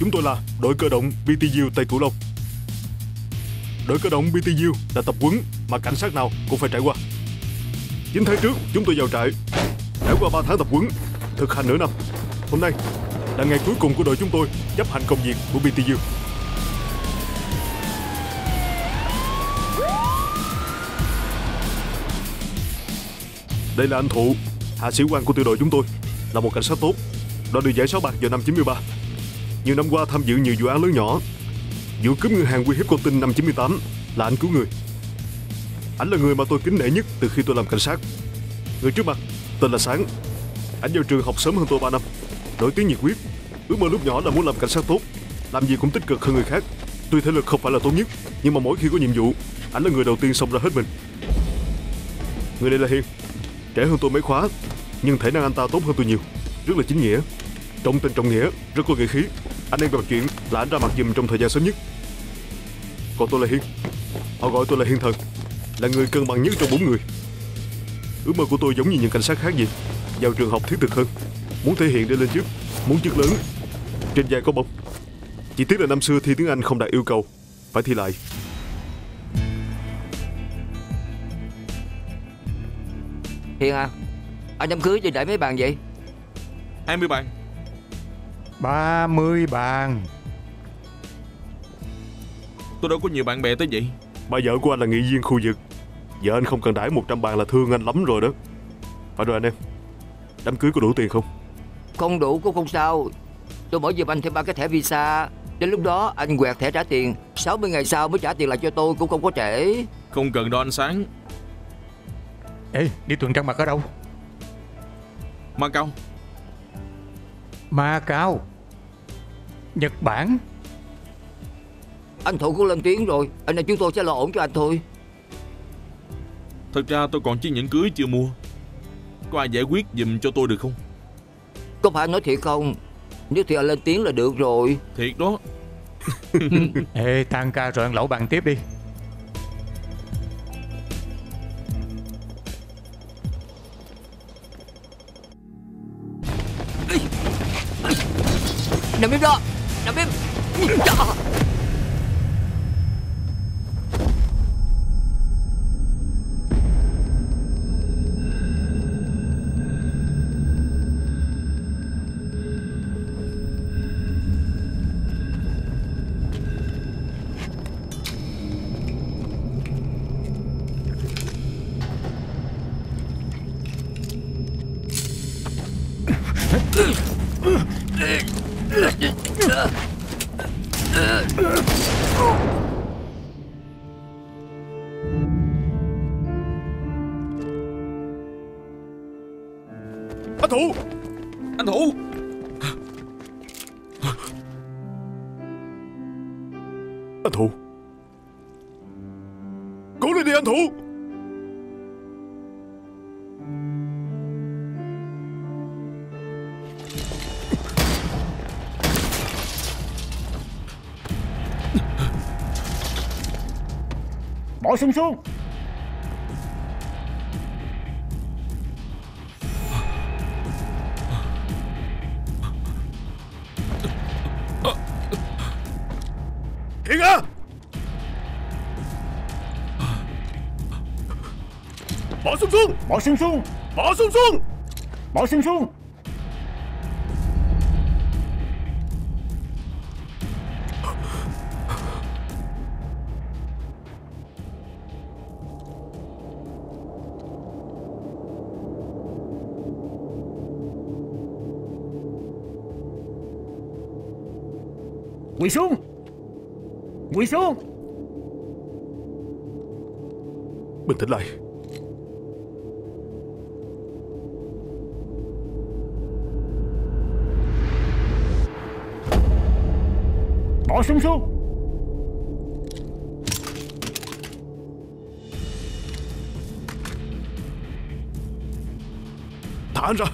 Chúng tôi là đội cơ động BTU Tây Cửu Long Đội cơ động BTU là tập huấn mà cảnh sát nào cũng phải trải qua. 9 tháng trước, chúng tôi vào trại, Trải qua 3 tháng tập huấn, Thực hành nửa năm. Hôm nay là ngày cuối cùng của đội chúng tôi chấp hành công việc của BTU Đây là anh Thụ, Hạ sĩ quan của tiểu đội chúng tôi, Là một cảnh sát tốt, Đã được giải sáu bạc vào năm 93 nhiều năm qua tham dự nhiều vụ án lớn nhỏ. Vụ cướp ngân hàng uy hiếp cô tin năm 98 Là anh cứu người. Anh là người mà tôi kính nể nhất từ khi tôi làm cảnh sát. Người trước mặt, tên là Sáng. Anh vào trường học sớm hơn tôi 3 năm. Nổi tiếng nhiệt huyết. Ước mơ lúc nhỏ là muốn làm cảnh sát tốt. Làm gì cũng tích cực hơn người khác. Tuy thể lực không phải là tốt nhất, Nhưng mà mỗi khi có nhiệm vụ, Anh là người đầu tiên xông ra hết mình. Người này là Hiền. Trẻ hơn tôi mấy khóa, Nhưng thể năng anh ta tốt hơn tôi nhiều. Rất là chính nghĩa. Trọng tình trọng nghĩa, Rất có nghĩa khí. Anh em gặp chuyện là anh ra mặt giùm trong thời gian sớm nhất. Còn tôi là Hiên. Họ gọi tôi là Hiên Thần. Là người cân bằng nhất trong bốn người. Ước mơ của tôi giống như những cảnh sát khác vậy. Vào trường học thiết thực hơn. Muốn thể hiện để lên chức Muốn chức lớn. Trên vai có bông Chỉ tiếc là năm xưa thi tiếng Anh không đạt yêu cầu. Phải thi lại. Hiền à Anh đám cưới gì để mấy bàn vậy? 20 bạn 30 bàn. Tôi đâu có nhiều bạn bè tới vậy. Bà vợ của anh là nghị viên khu vực. Vợ anh không cần đãi 100 bàn là thương anh lắm rồi đó. Phải rồi anh em Đám cưới có đủ tiền không? Không đủ cũng không sao. Tôi mở giùm anh thêm ba cái thẻ visa. Đến lúc đó anh quẹt thẻ trả tiền. 60 ngày sau mới trả tiền lại cho tôi cũng không có trễ. Không cần đâu anh Sáng. Ê đi tuần trăng mặt ở đâu? Mà cao Ma Cao. Nhật Bản. Anh Thụ cũng lên tiếng rồi Anh này chúng tôi sẽ lo ổn cho anh thôi. Thật ra tôi còn chiếc nhẫn cưới chưa mua. Có ai giải quyết giùm cho tôi được không? Có phải nói thiệt không? Nếu thì anh lên tiếng là được rồi. Thiệt đó. Ê tan ca rồi ăn lẩu bàn tiếp đi Nằm im đó Nằm im Ugh! Anh Thủ! Anh Thủ! Anh Thủ! Cố lên đi anh Thủ! Bỏ súng xuống Hiền à Bỏ súng xuống Bỏ súng xuống Bỏ súng xuống Bỏ súng xuống Quỳ xuống. Quỳ xuống. Bình tĩnh lại. Bỏ súng xuống. Thả anh ra